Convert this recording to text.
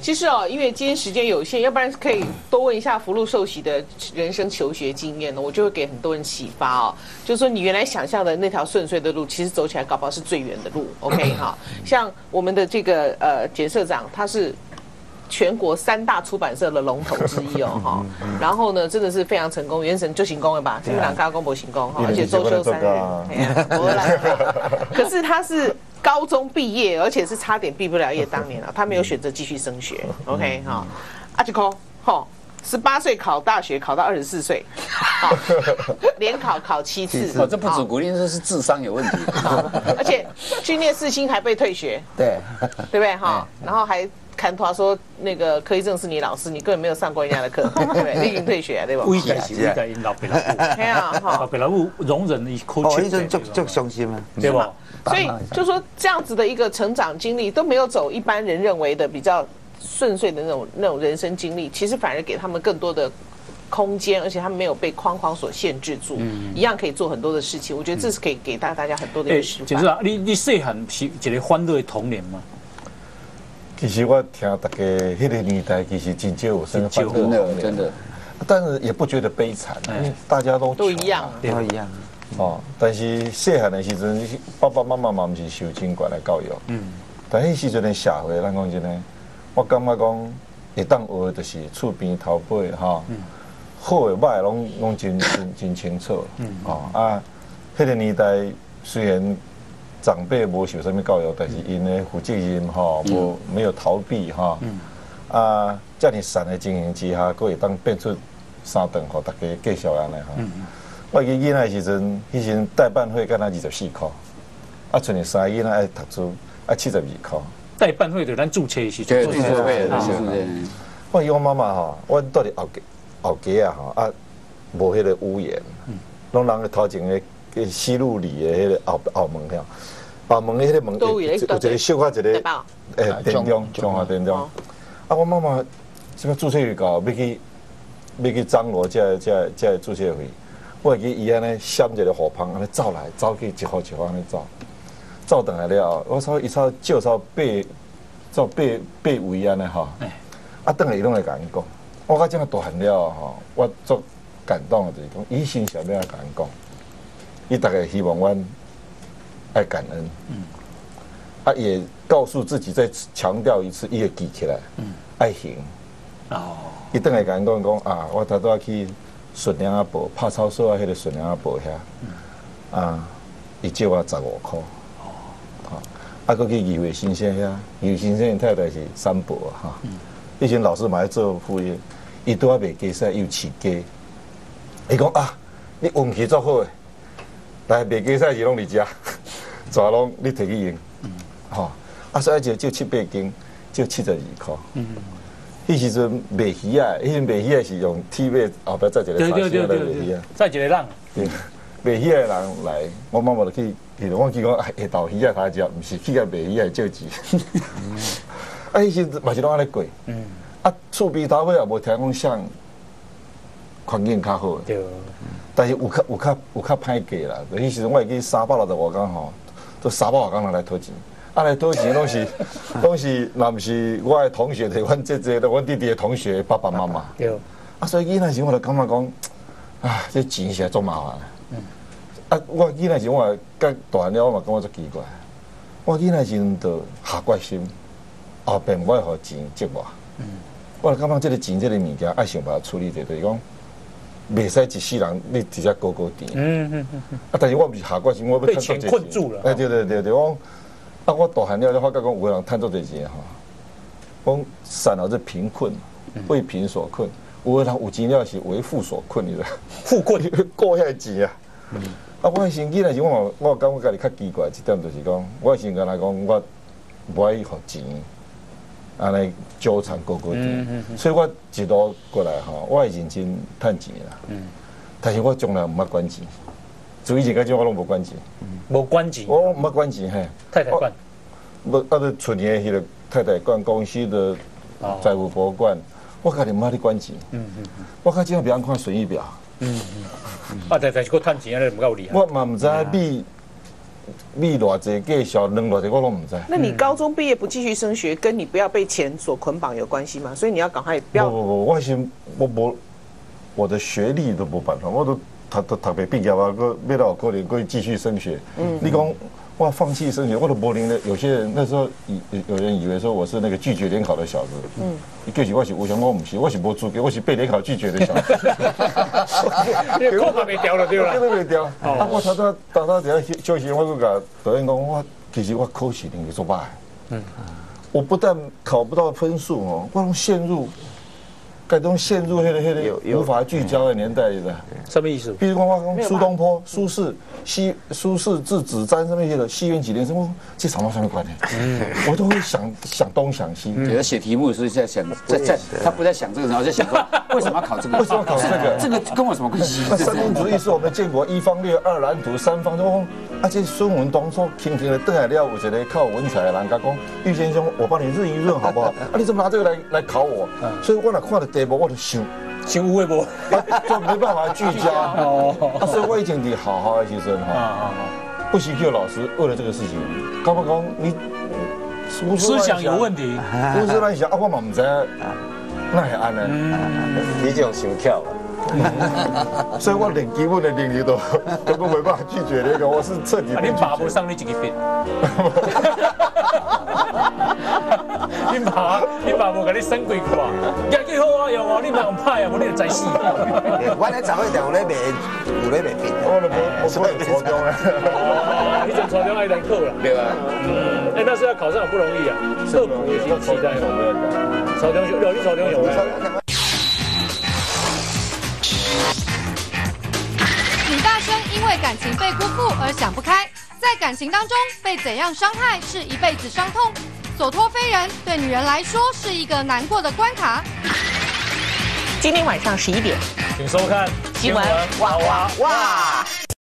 其实哦，因为今天时间有限，要不然可以多问一下福禄寿喜的人生求学经验呢，我就会给很多人启发哦。就是说，你原来想象的那条顺遂的路，其实走起来搞不好是最远的路。OK 哈，像我们的这个呃简社长，他是全国三大出版社的龙头之一哦哈。然后呢，真的是非常成功，原神就行功了吧？基本上高公博行功哈，而且周休三日。我来。可是他是。高中毕业，而且是差点毕不了业。当年啊，他没有选择继续升学。OK 哈，阿吉科，吼，十八岁考大学，考到二十四岁，好，连考考七次。哦，这不止鼓励，这是智商有问题。而且去念四星还被退学。对，对不对哈？然后还看他说那个柯一正是你老师，你根本没有上过人家的课，对不对？你已经退学，对吧？未改是未改，老北老母。对啊，哈，北老母容忍一口气。哦，一阵足足伤心啊，对吧？所以就说这样子的一个成长经历都没有走一般人认为的比较顺遂的那种那种人生经历，其实反而给他们更多的空间，而且他们没有被框框所限制住，一样可以做很多的事情。我觉得这是可以给大大家很多的一个示范。就是啊，你你细汉是一个欢乐的童年吗？其实我听大家迄个年代，其实真少有生欢乐真的真的，但是也不觉得悲惨，因为大家都都一样，都一样。哦，但是细汉的时阵，爸爸妈妈嘛毋是受经管的教育。嗯。但迄时阵的社会，咱讲真呢，我感觉讲会当学就是厝边头尾哈。嗯。好的歹拢拢真真真清楚。嗯。哦啊，迄个年代虽然长辈无受什么教育，但是因的负责任哈，无没有逃避哈。嗯。啊，遮尔善的经营之下，佫会当变出三顿，互大家介绍安尼哈。嗯嗯。我记囡仔时阵，迄时代办费干他二十四块，啊，剩下三囡仔爱读书，啊，七十二块。代办费就咱注册时，阵注册费的时候。我我妈妈哈，我到底后后街啊哈，啊，无迄个屋檐，拢人个头前个个西路里的迄个后后门遐，后门的迄个门有一个小块一个，诶，电中中华电中。啊，我妈妈什么注册率高，要去要去张罗这这这注册费。我会记伊安尼闪一个火棒，安尼走来走去，一号一号安尼走，走等来了，我操，伊操就操八，走八八位安尼哈，啊，等下伊拢会甲因讲，我甲这么大汉了吼，我足感动的就是讲，伊心想要甲因讲，伊大概希望阮爱感恩，嗯，啊，也告诉自己再强调一次，伊会记起来，嗯，爱行，哦，伊等下甲因讲讲啊，我头拄仔去。顺良阿婆拍操所啊，迄个顺良阿婆遐，啊，伊借我十五箍，哦，啊，佮去余伟先生遐，余先生太太是三伯哈，以前老师嘛在做副业，伊拄啊卖鸡屎又饲鸡，伊讲啊，你运气足好诶，来卖鸡屎是拢你家，全拢你摕去用，吼，啊，所以就就七八斤，就七十二箍。迄时阵卖鱼啊，迄阵卖鱼啊是用铁尾后壁再一个叉烧来卖鱼啊，再一个人。对，卖鱼的人来，我妈妈就去，我记讲下倒鱼啊，他食，毋是去个卖鱼啊借钱。啊，迄时嘛是拢安尼过。嗯。啊，厝边头尾也无听讲像环境较好。对。但是有较有较有较歹过啦。迄时阵我会记三百六十外工吼，都三百外工人来讨钱。啊，来讨钱拢是 拢是，若毋是我的同学，是阮姐姐的，阮弟弟的同学爸爸妈妈。对。啊，所以囡仔时我就感觉讲，啊，这钱实在足麻烦。嗯。啊，我囡仔时我甲大了，我嘛感觉足奇怪。我囡仔时就下决心，后边我会互钱接我。嗯。我感觉这个钱，这个物件爱想办法处理的，就是讲，袂使一世人你直接高高低。嗯嗯嗯。啊，但是我毋是下决心，我要被钱困住了。哎，对对对对，我。啊！我大汉了，就发觉讲有个人趁做这钱哈，讲善了是贫困，为贫所困；有个人有钱了是为富所困，你知？富困 过遐钱啊！啊！我先囡仔时我我感觉家己较奇怪，一点就是讲，我先跟他讲，我不爱互钱，安尼纠缠过过点，所以我一路过来哈，我会认真趁钱啦。嗯，但是我从来毋捌管钱。做以前个种我拢无管钱，无管钱，我毋捌管钱嘿。太太管，无啊！都存年迄个太太管公司的财务保管，我家己毋捌咧管钱。嗯嗯嗯，我较只别人看损益表。嗯嗯，啊！太太是个趁钱啊，你毋够厉害。我嘛毋知米米偌济计小两偌济我都唔知。那你高中毕业不继续升学，跟你不要被钱所捆绑有关系吗？所以你要赶快不要。不不不，我是我无我的学历都无办法，我都读读读袂毕业啊，个要到可能可以继续升学。嗯，你讲我放弃升学，我都柏林的有些人那时候以有人以为说我是那个拒绝联考的小子。嗯，其实我是我想我不是，我是无资格，我是被联考拒绝的小子。你扣还没掉了对吧。都没掉。啊，我头头头头一下休息，我就甲导演讲，我其实我考试能力做歹。嗯，我不但考不到分数哦，我陷入。该种陷入那个那个无法聚焦的年代的，什么意思？比如讲，我讲苏东坡、苏轼、西苏轼字子瞻上面写的“西元几年生”，这什么什么关系？嗯，我都会想想东想西。觉得写题目的时候在想，在在他不在想这个，然后在想 为什么要考这个？为什么要考这个？这个跟我什么关系？三公主义是我们建国一方略、二蓝图、三方中。啊，这孙文当初轻轻的登来了，有一个靠文采的人，他讲：“玉先生，我帮你润一润好不好？” 啊，你怎么拿这个来来考我？所以我来看了题目，我就想。想有诶无，就没办法聚焦。哦，所以我以前得好好的学生哈，不许叫老师为了这个事情，搞不搞你思想有问题，胡思乱想啊，我嘛唔知，那系安呢？你这种想跳。所以我连基本的能力都根本没办法拒绝那个，我是彻底。你爬不上你这个边？你爸，你爸无给你生几挂？业绩好啊，用哦，你蛮派啊，无你就在死。我咧十岁就有咧卖，有咧卖饼。我都无，我初中啊。你从初中开始考啦？对啊。嗯，哎，那是要考上不容易啊，刻苦已经期待了。初中有，你初中有没？因为感情被辜负而想不开，在感情当中被怎样伤害是一辈子伤痛，所托非人对女人来说是一个难过的关卡。今天晚上十一点，请收看新闻哇哇哇。